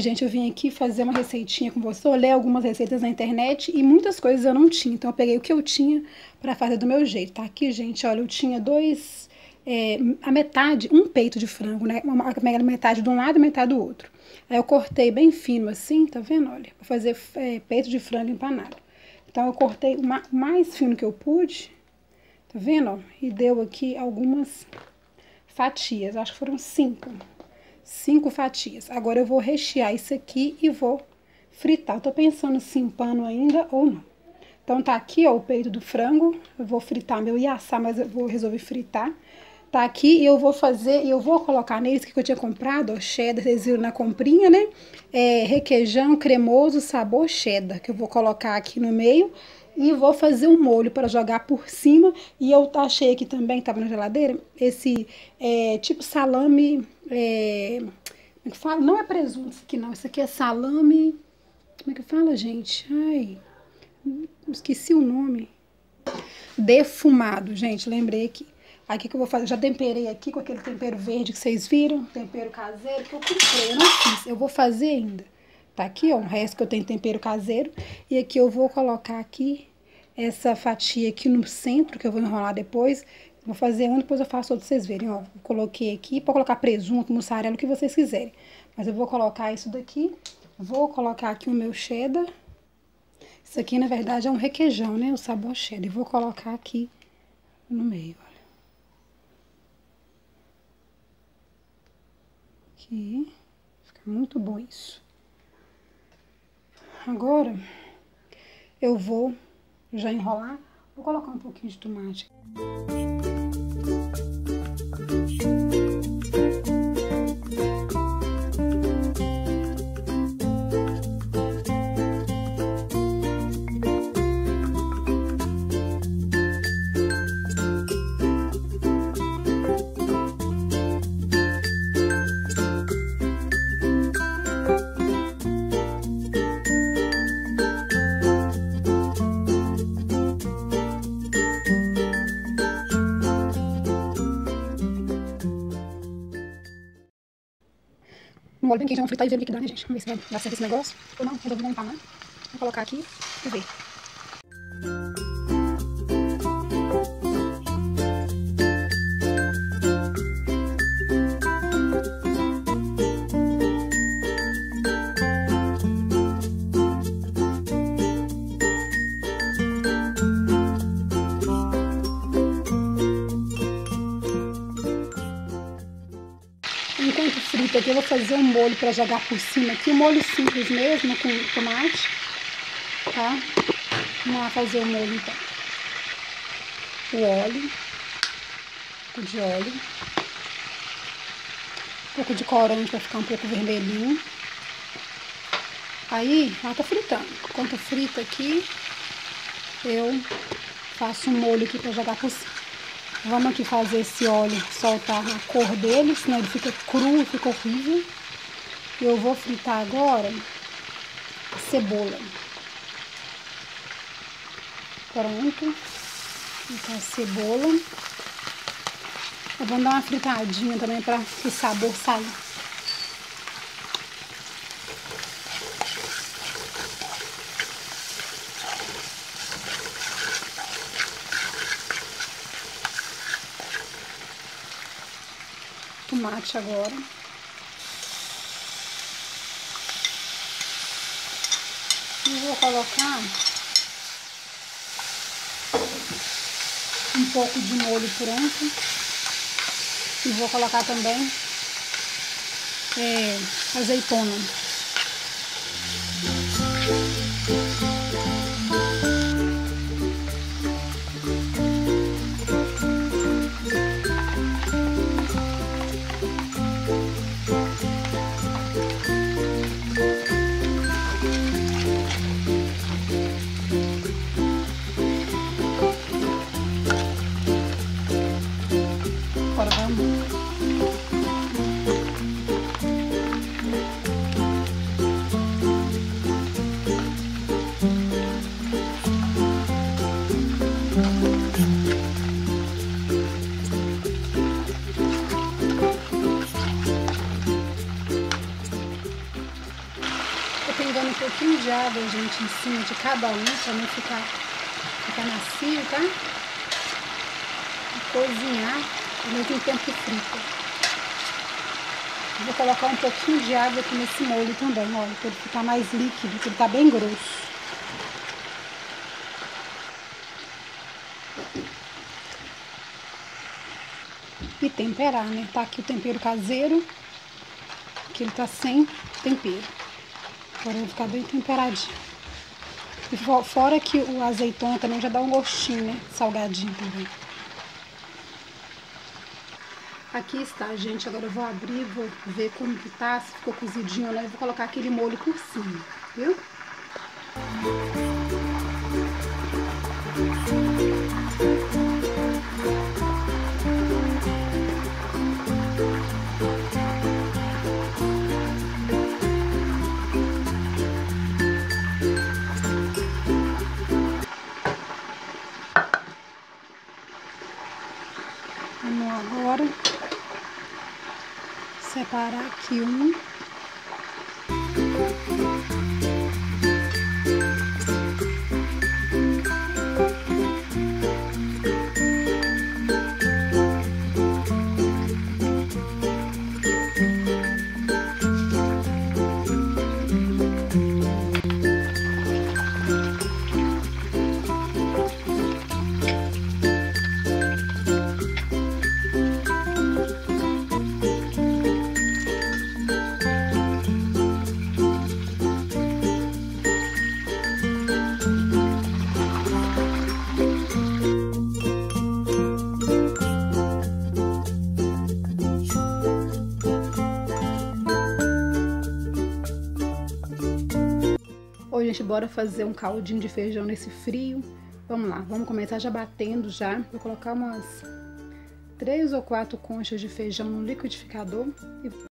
Gente, eu vim aqui fazer uma receitinha com você. Olhei algumas receitas na internet e muitas coisas eu não tinha. Então, eu peguei o que eu tinha para fazer do meu jeito. Tá aqui, gente, olha, eu tinha dois... É, a metade, um peito de frango, né? Uma, metade de um lado e metade do outro. Aí eu cortei bem fino assim, tá vendo? Olha, pra fazer é, peito de frango empanado. Então, eu cortei o mais fino que eu pude, tá vendo? E deu aqui algumas fatias, acho que foram cinco cinco fatias. Agora eu vou rechear isso aqui e vou fritar. Eu tô pensando se em pano ainda ou não. Então tá aqui, ó, o peito do frango. Eu vou fritar meu assar, mas eu vou resolver fritar. Tá aqui e eu vou fazer, e eu vou colocar neles que eu tinha comprado, ó, cheddar, vocês viram na comprinha, né? É, requeijão cremoso sabor cheddar, que eu vou colocar aqui no meio e vou fazer um molho para jogar por cima. E eu achei aqui também, estava na geladeira, esse é, tipo salame. É, como é que fala? Não é presunto isso aqui, não. Isso aqui é salame. Como é que fala, gente? Ai, esqueci o nome. Defumado, gente, lembrei aqui. Aqui que eu vou fazer, já temperei aqui com aquele tempero verde que vocês viram, tempero caseiro que eu comprei, eu não fiz, eu vou fazer ainda. Tá aqui, ó, um resto que eu tenho tempero caseiro. E aqui eu vou colocar aqui essa fatia aqui no centro, que eu vou enrolar depois. Vou fazer um, depois eu faço outro vocês verem, ó. Coloquei aqui, pode colocar presunto, mussarela, o que vocês quiserem. Mas eu vou colocar isso daqui. Vou colocar aqui o meu cheddar. Isso aqui, na verdade, é um requeijão, né? O sabor cheddar. E vou colocar aqui no meio, olha. Aqui. Fica muito bom isso. Agora, eu vou já enrolar. Vou colocar um pouquinho de tomate. No óleo bem quente, vamos fritar e ver dá, né, gente? Vamos ver se vai dar certo esse negócio. Ou não, resolvi não empanar. Vou colocar aqui e ver. Aqui, eu vou fazer um molho para jogar por cima aqui. Um molho simples mesmo, com tomate, tá? Vamos lá fazer o molho então. O óleo, um pouco de óleo, um pouco de corante para ficar um pouco vermelhinho. Aí, ela tá fritando. Enquanto frita aqui, eu faço um molho aqui para jogar por cima. Vamos aqui fazer esse óleo soltar a cor dele, senão ele fica cru, fica horrível. Eu vou fritar agora a cebola. Pronto. Então a cebola. Eu vou dar uma fritadinha também para o sabor sair. Tomate agora. E vou colocar um pouco de molho pronto. E vou colocar também é, azeitona. agora vamos. um pouquinho de água, gente, em cima de cada um, para não ficar, ficar macio, tá? Cozinhar ao mesmo tempo que frita. Vou colocar um pouquinho de água aqui nesse molho também, olha, para ele ficar mais líquido, porque ele tá bem grosso. E temperar, né? Tá aqui o tempero caseiro, que ele tá sem tempero. Agora vai ficar bem temperadinho. E fora que o azeitona também já dá um gostinho, né? Salgadinho também. Aqui está, gente. Agora eu vou abrir, vou ver como que tá, se ficou cozidinho ou não. Vou colocar aquele molho por cima, viu? Separar aqui um bora fazer um caldinho de feijão nesse frio. Vamos lá, vamos começar já batendo já. Vou colocar umas três ou quatro conchas de feijão no liquidificador e